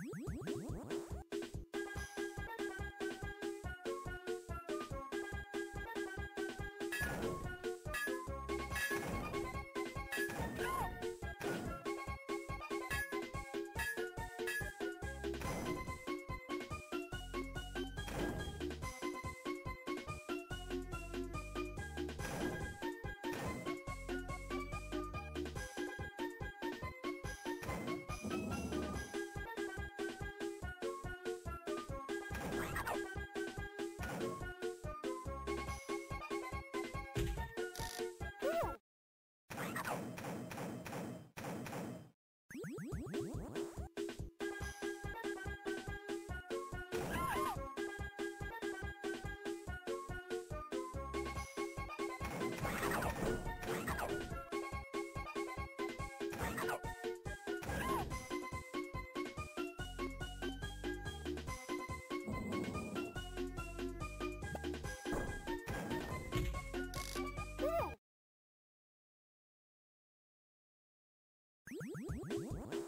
Woo! What?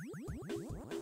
Woo!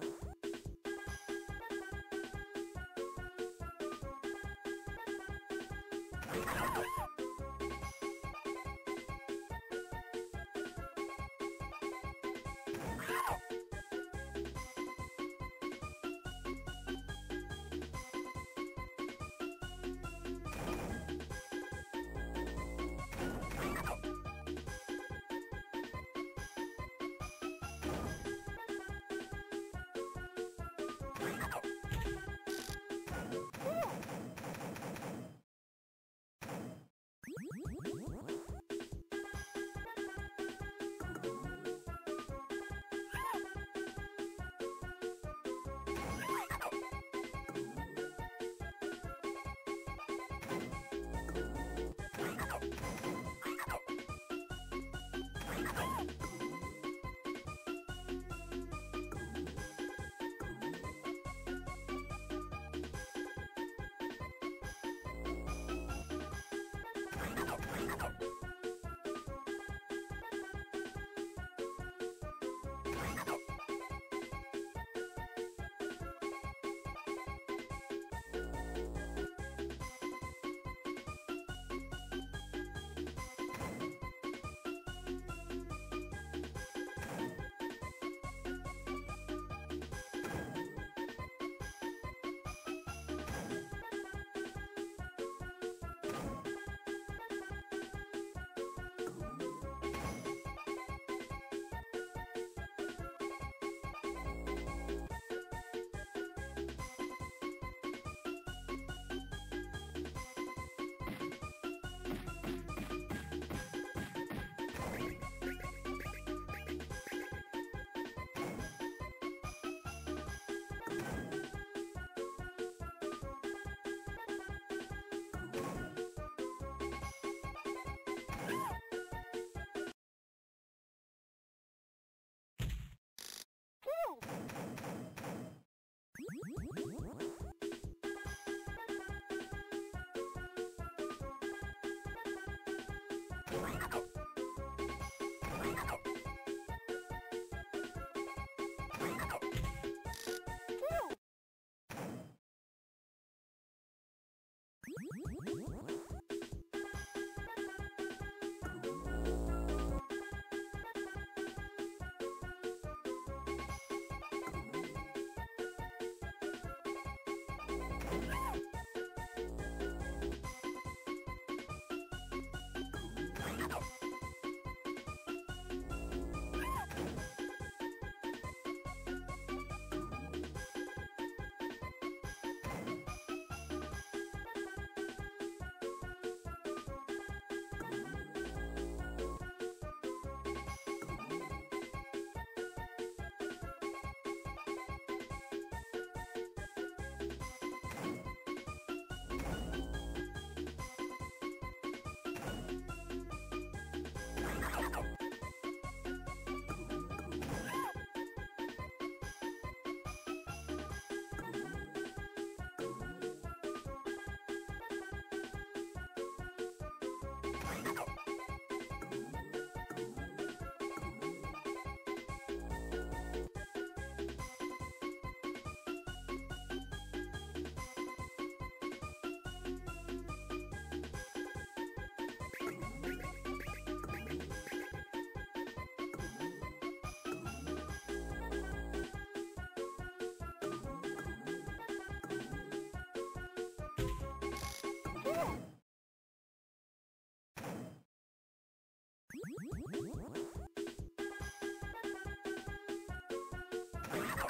Woo!「What? あっ!